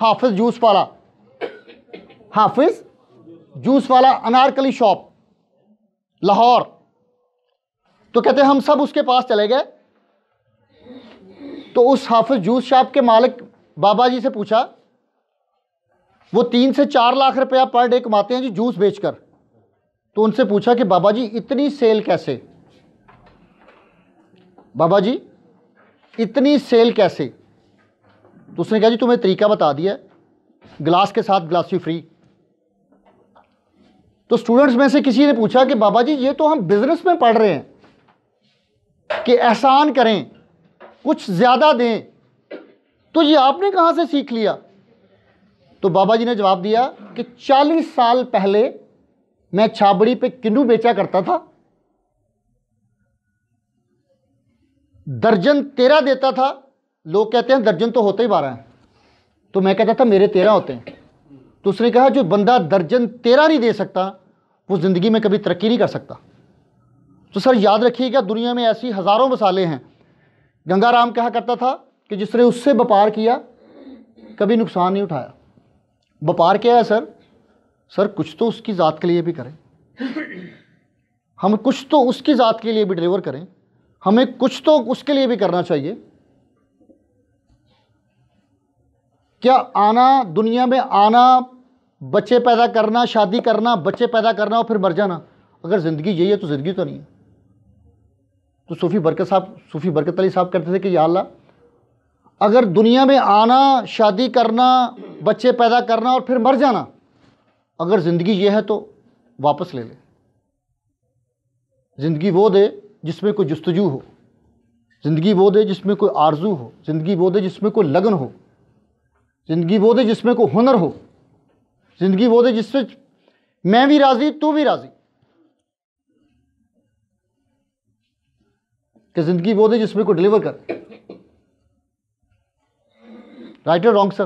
حافظ جوس والا۔ حافظ جوس والا انارکلی شاپ، لاہور۔ تو کہتے ہیں ہم سب اس کے پاس چلے گئے۔ تو اس حافظ جوس شاپ کے مالک بابا جی سے پوچھا، وہ تین سے چار لاکھ روپیہ پر ڈے کماتے ہیں جی جوس بیچ کر۔ تو ان سے پوچھا کہ بابا جی اتنی سیل کیسے؟ بابا جی اتنی سیل کیسے؟ تو اس نے کہا جی تمہیں طریقہ بتا دیا گلاس کے ساتھ گلاسی فری تو اسٹوڈنٹس میں سے کسی نے پوچھا کہ بابا جی یہ تو ہم بزنس میں پڑھ رہے ہیں کہ احسان کریں، کچھ زیادہ دیں۔ تو یہ آپ نے کہاں سے سیکھ لیا؟ تو بابا جی نے جواب دیا کہ چالیس سال پہلے میں چھابڑی پہ کنو بیچا کرتا تھا۔ درجن تیرہ دیتا تھا۔ لوگ کہتے ہیں درجن تو ہوتے ہی بارہ ہیں۔ تو میں کہتا تھا میرے تیرہ ہوتے ہیں۔ تو اس نے کہا جو بندہ درجن تیرہ نہیں دے سکتا، وہ زندگی میں کبھی ترقی نہیں کر سکتا۔ تو سر یاد رکھیے گا دنیا میں ایسی ہزاروں مسالے ہیں۔ گنگا رام کہا کرتا تھا کہ جس نے اس سے بپار کیا، کبھی نقصان نہیں اٹھایا۔ بپار کیا ہے سر؟ سر کچھ تو اس کی ذات کے لیے بھی کریں۔ ہم کچھ تو اس کی ذات کے لیے بھی ڈلیور کریں۔ ہمیں کچھ تو اس کے لیے بھی کرنا چاہیے۔ کیا آنا دنیا میں آنا، بچے پیدا کرنا، شادی کرنا، بچے پیدا کرنا اور پھر مر جانا؟ اگر زندگی یہی ہے تو زندگی تو نہیں ہے۔ تو صوفی برکت صاحب، صوفی برکت علی صاحب کہتے تھے کہ یا اللہ، اگر دنیا میں آنا، شادی کرنا، بچے پیدا کرنا اور پھر مر جانا، اگر زندگی یہ ہے تو واپس لے لے۔ زندگی وہ دے جس میں کوئی جستجو ہو۔ زندگی وہ دے جس میں کوئی آرزو ہو۔ زندگی وہ دے جس میں کوئی لگن ہو۔ زندگی وہ دے جس میں کوئی ہنر ہو۔ زندگی وہ دے جس میں میں بھی راضی، تو بھی راضی۔ کہ زندگی وہ دے جس میں کوئی ڈلیور کر۔ رائٹ اور رانگ سر